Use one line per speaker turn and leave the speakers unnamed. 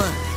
one.